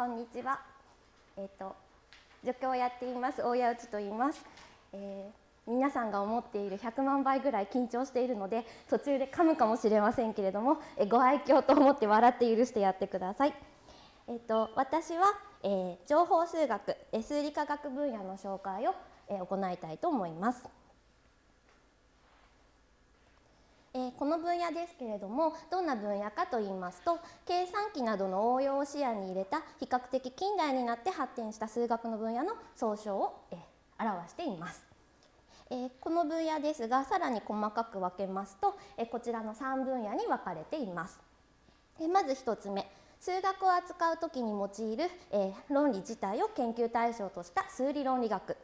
こんにちは。えっ、と助教をやっています大谷内と言います。えー、皆さんが思っている100万倍ぐらい緊張しているので途中で噛むかもしれませんけれども、えご愛嬌と思って笑って許してやってください。えっ、と私は、えー、情報数学、数理科学分野の紹介を、え行いたいと思います。え、この分野ですけれどもどんな分野かと言いますと計算機などの応用を視野に入れた比較的近代になって発展した数学の分野の総称を、え、表しています。え、この分野ですがさらに細かく分けますと、えこちらの3分野に分かれています。えまず1つ目数学を扱う時に用いる、え論理自体を研究対象とした数理論理学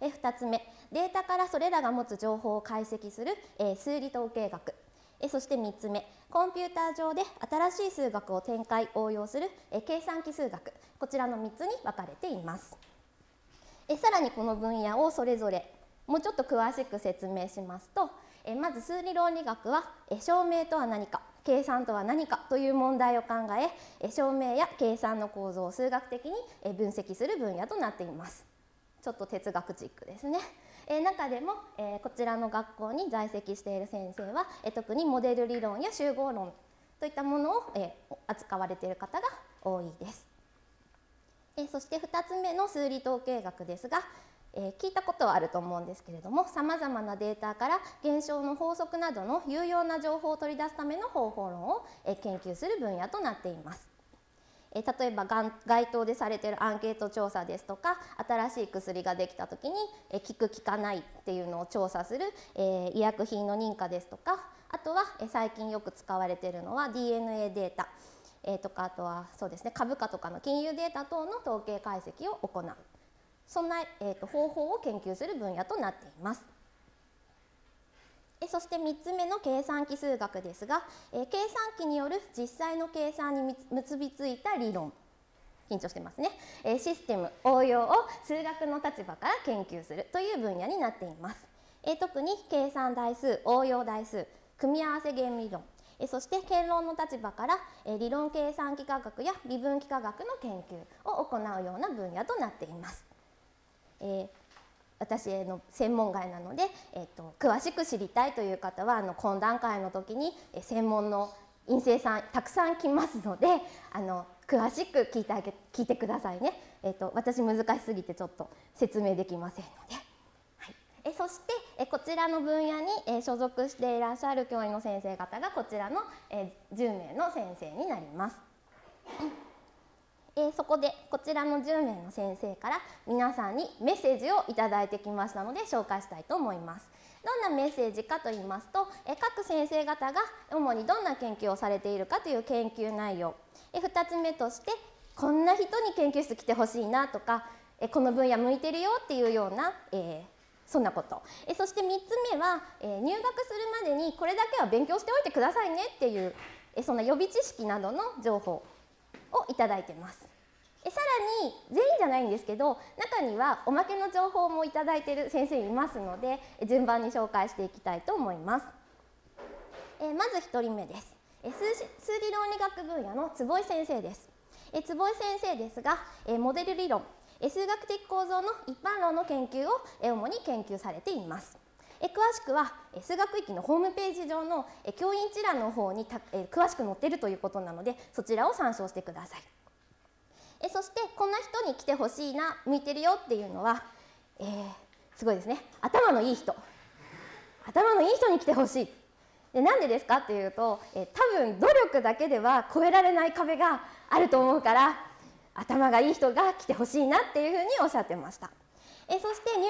え2つ目。データからそれらが持つ情報を解析する、え数理統計学。えそして3つ目。コンピューター上で新しい数学を展開応用する、え計算機数学。こちらの3つに分かれています。えさらにこの分野をそれぞれ。もうちょっと詳しく説明しますと。えまず数理論理学はえ証明とは何か。計算とは何か。という問題を考え証明や計算の構造を数学的に分析する分野となっています。ちょっと哲学チックですね。えー、中でも、えー、こちらの学校に在籍している先生は、えー、特にモデル理論や集合論といったものを、えー、扱われている方が多いです。えー、そして2つ目の数理統計学ですが、えー、聞いたことはあると思うんですけれどもさまざまなデータから現象の法則などの有用な情報を取り出すための方法論を、えー、研究する分野となっています。え例えば街頭でされているアンケート調査ですとか新しい薬ができた時に、え効く効かないっていうのを調査する、え医薬品の認可ですとかあとは、え最近よく使われているのは DNA データ、え、とかあとはそうですね株価とかの金融データ等の統計解析を行うそんな、えー、と方法を研究する分野となっています。そして3つ目の計算機数学ですが、え計算機による実際の計算に結びついた理論。緊張してますね、えシステム応用を数学の立場から研究するという分野になっています、え特に計算代数応用代数組み合わせゲーム理論。えそして検論の立場からえ理論計算機科学や微分幾何学の研究を行うような分野となっています。えー私の専門外なので、えっと、詳しく知りたいという方はあの懇談会の時に専門の院生さんたくさん来ますので あの詳しく聞いてあげ聞いてくださいね、えっと、私難しすぎてちょっと説明できませんので。はい、えそしてえこちらの分野にえ所属していらっしゃる教員の先生方がこちらのえ10名の先生になります。えー、そこでこちらの10名の先生から皆さんにメッセージをいただいてきましたので紹介したいと思います。どんなメッセージかと言いますと、えー、各先生方が主にどんな研究をされているかという研究内容、えー、2つ目としてこんな人に研究室来てほしいなとか、えこの分野向いてるよっていうような、えそんなこと、えそして3つ目は、え入学するまでにこれだけは勉強しておいてくださいねっていう、えそんな予備知識などの情報。をいただいてます。えさらに全員じゃないんですけど中にはおまけの情報もいただいている先生いますので順番に紹介していきたいと思います。えまず1人目です。え数数理論理学分野の坪井先生です。え坪井先生ですが、えモデル理論、え数学的構造の一般論の研究を、え主に研究されています。え詳しくは、数学域のホームページ上の、教員一覧の方にた、え詳しく載っているということなのでそちらを参照してください。えそしてこんな人に来てほしいな向いてるよっていうのは、えー、すごいですね頭のいい人頭のいい人に来てほしいでなんでですかっていうと、え、多分努力だけでは越えられない壁があると思うから頭がいい人が来てほしいなっていうふうにおっしゃってました。えそして入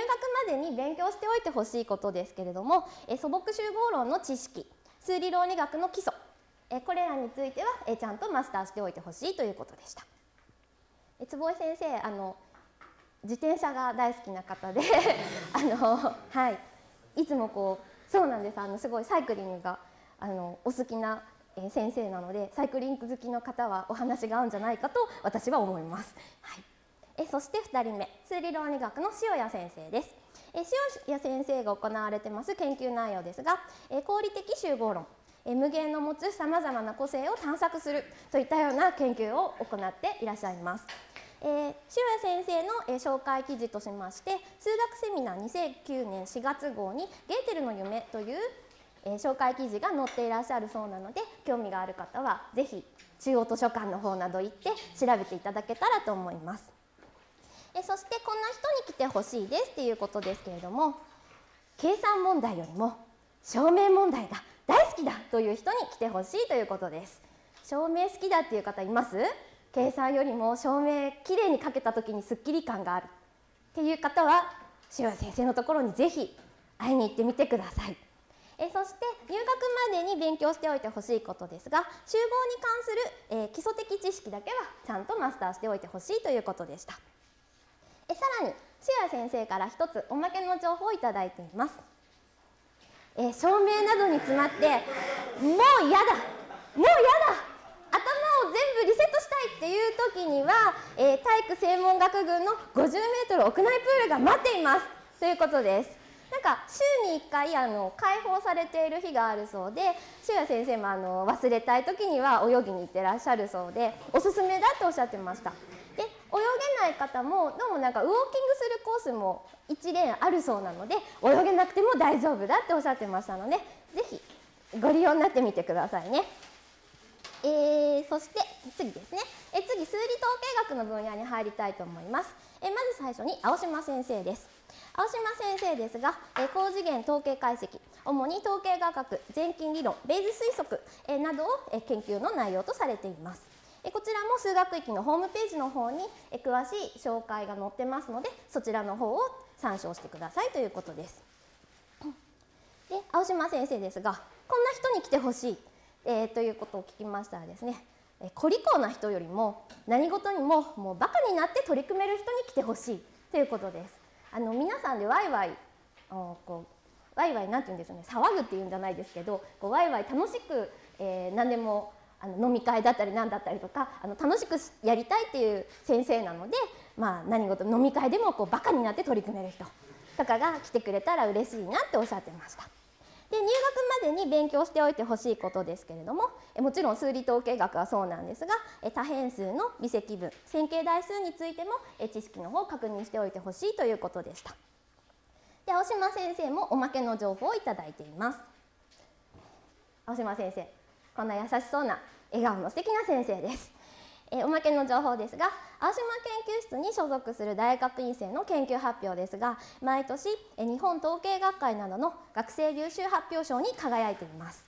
学までに勉強しておいてほしいことですけれども、え素朴集合論の知識数理論理学の基礎、えこれらについては、えちゃんとマスターしておいてほしいということでした。え坪井先生あの自転車が大好きな方で あの、はい、いつもこうそうなんですあのすごいサイクリングがあのお好きな先生なのでサイクリング好きの方はお話が合うんじゃないかと私は思います。はい、えそして2人目数理論理学の塩谷先生です。え塩谷先生が行われてます研究内容ですが、え合理的集合論え無限の持つさまざまな個性を探索するといったような研究を行っていらっしゃいます。えー、塩谷先生の、えー、紹介記事としまして数学セミナー2009年4月号に「ゲーテルの夢」という、えー、紹介記事が載っていらっしゃるそうなので興味がある方はぜひ中央図書館の方など行って調べていただけたらと思います。えそしてこんな人に来てほしいですっていうことですけれども計算問題よりも証明問題が大好きだという人に来てほしいということです。証明好きだっていう方います？計算よりも証明きれいに書けた時にすっきり感があるっていう方は塩谷先生のところにぜひ会いに行ってみてください。えそして入学までに勉強しておいてほしいことですが集合に関する、えー、基礎的知識だけはちゃんとマスターしておいてほしいということでした。さらに塩谷先生から一つおまけの情報をいただいています。えー、照明などに詰まってもう嫌だもう嫌だ頭を全部リセットしたいっていう時には、えー、体育専門学群の50メートル屋内プールが待っています。ということです。なんか週に1回あの開放されている日があるそうで修也先生もあの忘れたい時には泳ぎに行ってらっしゃるそうでおすすめだとおっしゃってました。泳げない方もどうもなんかウォーキングするコースも1レーンあるそうなので泳げなくても大丈夫だっておっしゃってましたのでぜひご利用になってみてくださいね。えー、そして次ですね、え次数理統計学の分野に入りたいと思います。えまず最初に青島先生です。青島先生ですが、え高次元統計解析、主に統計画学、全近理論、ベイズ推測、えなどを、え研究の内容とされています。えこちらも数学域のホームページの方に、え詳しい紹介が載ってますので、そちらの方を参照してくださいということです。で青島先生ですが、こんな人に来てほしい、えー、ということを聞きましたらですね、え小利口な人よりも何事にももうバカになって取り組める人に来てほしいということです。あの皆さんでワイワイこうワイワイなんて言うんでしょうね騒ぐっていうんじゃないですけどこうワイワイ楽しく、えー、何でもあの飲み会だったり何だったりとかあの楽しくやりたいっていう先生なので、まあ、何事飲み会でもこうバカになって取り組める人とかが来てくれたら嬉しいなっておっしゃってました。で入学までに勉強しておいてほしいことですけれどももちろん数理統計学はそうなんですが多変数の微積分線形代数についても知識の方を確認しておいてほしいということでした。で青島先生もおまけの情報をいただいています。青島先生こんな優しそうな笑顔の素敵な先生です。えおまけの情報ですが青島研究室に所属する大学院生の研究発表ですが毎年え日本統計学会などの学生優秀発表賞に輝いています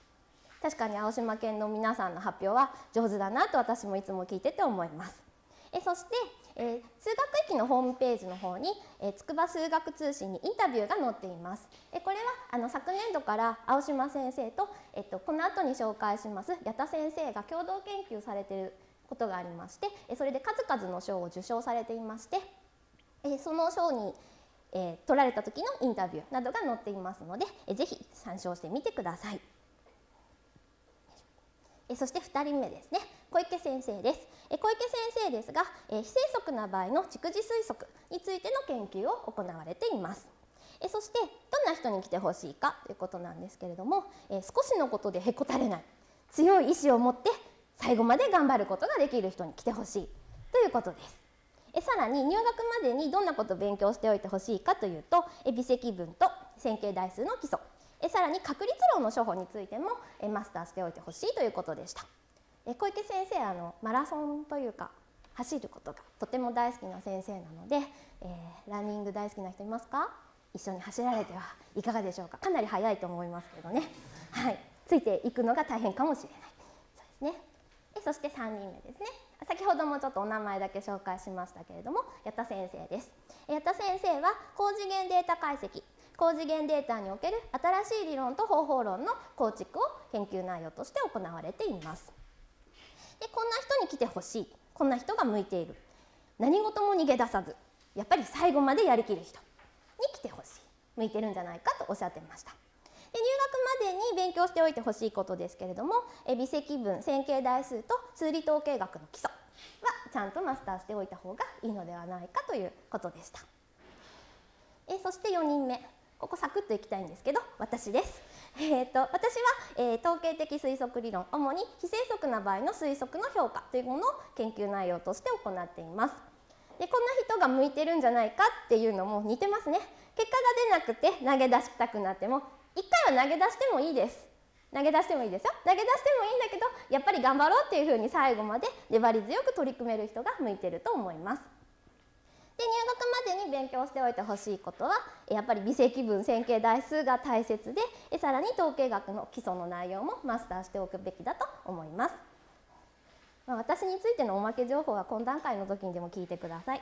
確かに青島県の皆さんの発表は上手だなと私もいつも聞いてて思いますえそして、えー、数学域のホームページの方に、えー、筑波数学通信にインタビューが載っています。えこれはあの昨年度から青島先生と、えっと、この後に紹介します矢田先生が共同研究されていることがありましてえそれで数々の賞を受賞されていましてえその賞にえー、取られた時のインタビューなどが載っていますので、えー、ぜひ参照してみてください。えー、そして2人目ですね小池先生です。え、小池先生ですが、え、非生息な場合の蓄次推測についての研究を行われています。えそしてどんな人に来てほしいかということなんですけれども、え少しのことでへこたれない強い意志を持って最後まで頑張ることができる人に来てほしいということです。えさらに入学までにどんなことを勉強しておいてほしいかというとえ微積分と線形代数の基礎えさらに確率論の処方についてもえマスターしておいてほしいということでした。え小池先生あのマラソンというか走ることがとても大好きな先生なので、えー、ランニング大好きな人いますか？一緒に走られてはいかがでしょうか？かなり速いと思いますけどね。はい。ついていくのが大変かもしれない。そうですね。そして3人目ですね。先ほどもちょっとお名前だけ紹介しましたけれども矢田先生です。矢田先生は高次元データ解析。高次元データにおける新しい理論と方法論の構築を研究内容として行われています。でこんな人に来てほしい。こんな人が向いている。何事も逃げ出さずやっぱり最後までやりきる人に来てほしい。向いてるんじゃないかとおっしゃってました。で入学までに勉強しておいてほしいことですけれども微積分線形代数と数理統計学の基礎はちゃんとマスターしておいた方がいいのではないかということでした。えそして4人目。ここサクッといきたいんですけど私です。えーと、私は、えー、統計的推測理論主に非生息な場合の推測の評価というものを研究内容として行っています。でこんな人が向いてるんじゃないかっていうのも似てますね。結果が出なくて投げ出したくなっても1回は投げ出してもいいです。投げ出してもいいですよ。投げ出してもいいんだけどやっぱり頑張ろうっていうふうに最後まで粘り強く取り組める人が向いてると思います。で入学までに勉強しておいてほしいことはやっぱり微積分線形代数が大切でさらに統計学の基礎の内容もマスターしておくべきだと思います、まあ、私についてのおまけ情報は懇談会の時にでも聞いてください、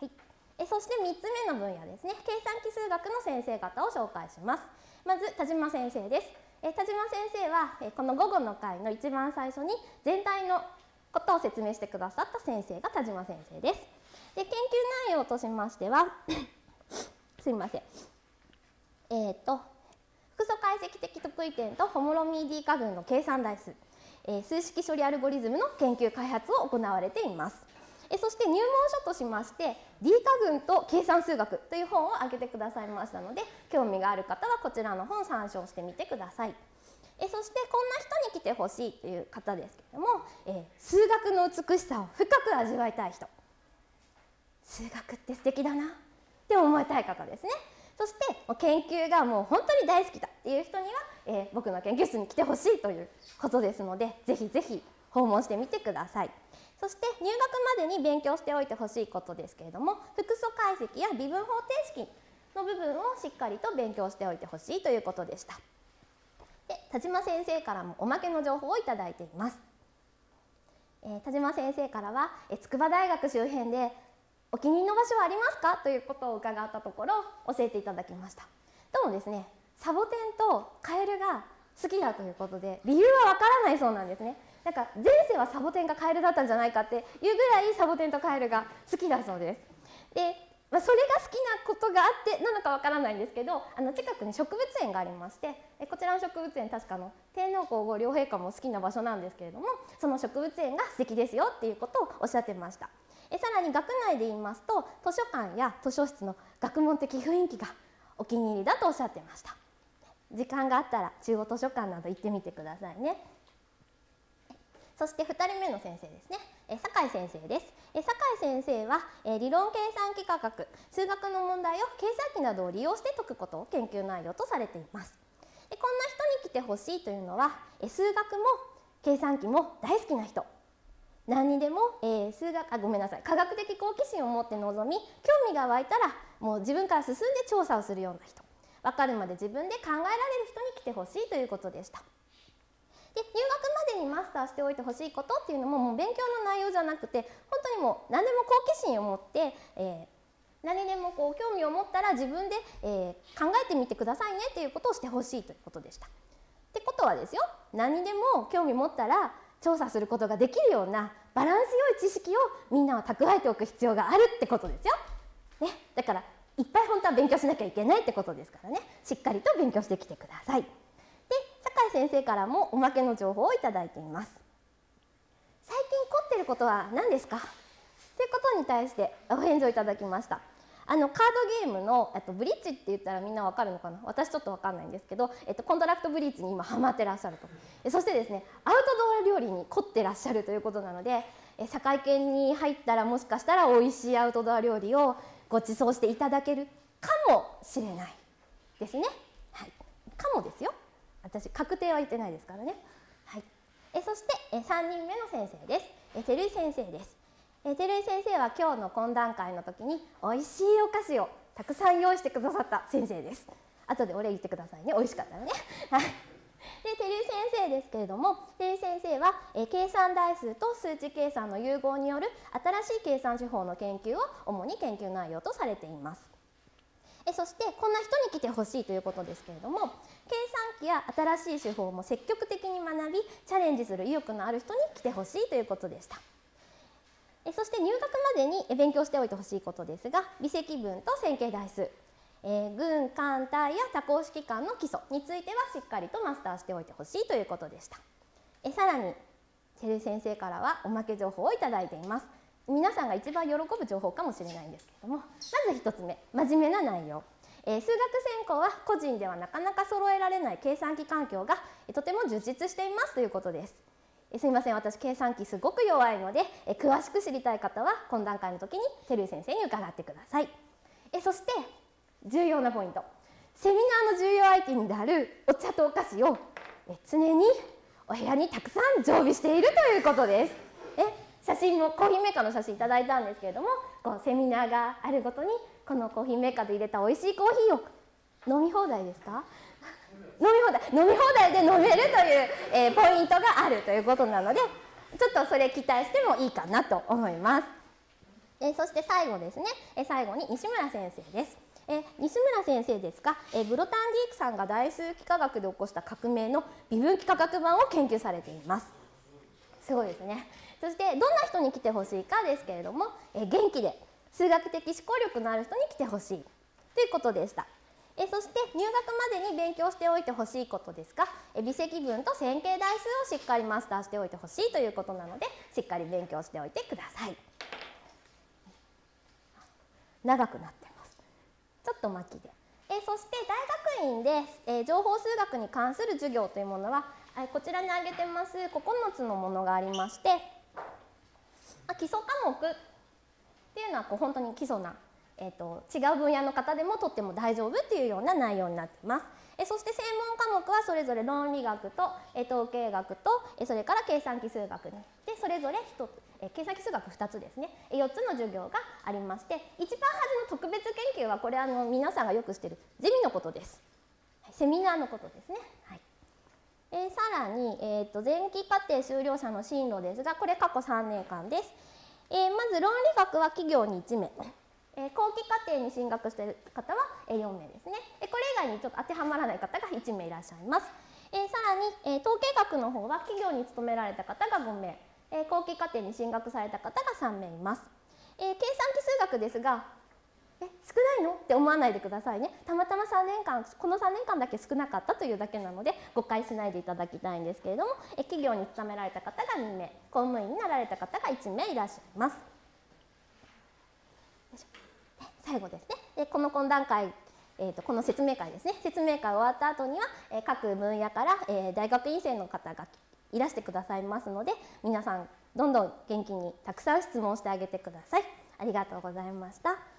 はい、えそして3つ目の分野ですね。計算機数学の先生方を紹介します。まず田島先生です。え田島先生はえこの午後の会の一番最初に全体のことを説明してくださった先生が田島先生です。で研究内容としましては すみません。えっ、ー、と複素解析的得意点とホモロミー D 化群の計算代数、えー、数式処理アルゴリズムの研究開発を行われています。えそして入門書としまして D 化群と計算数学という本を挙げてくださいましたので興味がある方はこちらの本参照してみてください。えそしてこんな人に来てほしいという方ですけれども、え、数学の美しさを深く味わいたい人。数学って素敵だなって思いたい方ですね。そして研究がもう本当に大好きだっていう人には、えー、僕の研究室に来てほしいということですのでぜひぜひ訪問してみてください。そして入学までに勉強しておいてほしいことですけれども複素解析や微分方程式の部分をしっかりと勉強しておいてほしいということでした。で田島先生からもおまけの情報をいただいています、えー、田島先生からは、え筑波大学周辺でお気に入りの場所はありますか？ということを伺ったところ教えていただきました。どうもですねサボテンとカエルが好きだということで理由はわからないそうなんですね。なんか前世はサボテンがカエルだったんじゃないかっていうぐらいサボテンとカエルが好きだそうです。で、まあ、それが好きなことがあってなのかわからないんですけどあの近くに植物園がありましてこちらの植物園確かの天皇皇后両陛下も好きな場所なんですけれどもその植物園が素敵ですよっていうことをおっしゃってました。えさらに学内で言いますと図書館や図書室の学問的雰囲気がお気に入りだとおっしゃってました。時間があったら中央図書館など行ってみてくださいね。そして2人目の先生ですね。え酒井先生です。え酒井先生はえ理論計算機科学数学の問題を計算機などを利用して解くことを研究内容とされています。でこんな人に来てほしいというのは数学も計算機も大好きな人。何にでも、えー、数学あごめんなさい科学的好奇心を持って臨み興味が湧いたらもう自分から進んで調査をするような人分かるまで自分で考えられる人に来てほしいということでした。で入学までにマスターしておいてほしいことっていうのももう勉強の内容じゃなくて本当にもう何でも好奇心を持って、えー、何でもこう興味を持ったら自分で、えー、考えてみてくださいねっていうことをしてほしいということでした。ってことはですよ何でも興味持ったら調査することができるようなバランス良い知識をみんなは蓄えておく必要があるってことですよ。ね、だからいっぱい本当は勉強しなきゃいけないってことですからねしっかりと勉強してきてください。で酒井先生からもおまけの情報をいただいています。最近凝ってることは何ですか？ということに対してお返事をいただきました。あのカードゲームのとブリッジって言ったらみんなわかるのかな？私ちょっとわかんないんですけど、えっと、コントラクトブリッジに今ハマってらっしゃるとえそしてですねアウトドア料理に凝ってらっしゃるということなのでえ堺県に入ったらもしかしたら美味しいアウトドア料理をご馳走していただけるかもしれないですね。はい、かもですよ私確定は言ってないですからね。はい、えそしてえ3人目の先生です。え照井先生です。え照井先生は今日の懇談会の時に美味しいお菓子をたくさん用意してくださった先生です。後でお礼言ってくださいね。美味しかったらね。はい。で照井先生ですけれども照井先生は、え計算代数と数値計算の融合による新しい計算手法の研究を主に研究内容とされています。えそしてこんな人に来てほしいということですけれども計算機や新しい手法も積極的に学びチャレンジする意欲のある人に来てほしいということでした。えそして入学までに勉強しておいてほしいことですが微積分と線形代数、えー、群間体や多項式間の基礎についてはしっかりとマスターしておいてほしいということでした。えさらにチェル先生からはおまけ情報をいいています。皆さんが一番喜ぶ情報かもしれないんですけれどもまず1つ目真面目な内容。え、数学専攻は個人ではなかなか揃えられない計算機環境が、とても充実していますということです。えすいません。私計算機すごく弱いのでえ詳しく知りたい方は今段階の時に照井先生に伺ってください。えそして重要なポイント。セミナーの重要アイテムであるお茶とお菓子をえ常にお部屋にたくさん常備しているということです。え写真もコーヒーメーカーの写真いただいたんですけれどもこうセミナーがあるごとにこのコーヒーメーカーで入れた美味しいコーヒーを飲み放題ですか？飲み放題飲み放題で飲めるという、えー、ポイントがあるということなのでちょっとそれ期待してもいいかなと思います。えー、そして最後ですね、えー、最後に西村先生です。えー、西村先生ですが、えー、ブロタンディークさんが大数幾何学で起こした革命の微分幾何学版を研究されています。すごいですね。そしてどんな人に来てほしいかですけれども、えー、元気で数学的思考力のある人に来てほしいということでした。えそして入学までに勉強しておいてほしいことですがえ微積分と線形代数をしっかりマスターしておいてほしいということなのでしっかり勉強しておいてください。長くなってます。ちょっと巻きで。えそして大学院で、え情報数学に関する授業というものはえこちらに挙げてます9つのものがありましてあ基礎科目っていうのはこう本当に基礎なえーと、違う分野の方でもとっても大丈夫っていうような内容になっています。えそして専門科目はそれぞれ論理学と、え統計学と、えそれから計算機数学でそれぞれ1つ、え計算機数学2つですねえ4つの授業がありまして一番初の特別研究はこれあの皆さんがよく知ってるゼミのことです。セミナーのことですね。はいえー、さらに、えーと、と前期課程修了者の進路ですがこれ過去3年間です。えー、まず論理学は企業に1名えー、後期課程に進学している方は、えー、4名ですね、えー、これ以外にちょっと当てはまらない方が1名いらっしゃいます、えー、さらに、えー、統計学の方は企業に勤められた方が5名、えー、後期課程に進学された方が3名います、えー、計算機数学ですがえ少ないのって思わないでくださいね。たまたま3年間この3年間だけ少なかったというだけなので誤解しないでいただきたいんですけれどもえ企業に勤められた方が2名。公務員になられた方が1名いらっしゃいます。最後ですね。でこの懇談会えーと、この説明会ですね。説明会終わった後には、えー、各分野から、えー、大学院生の方がいらしてくださいますので皆さんどんどん元気にたくさん質問してあげてください。ありがとうございました。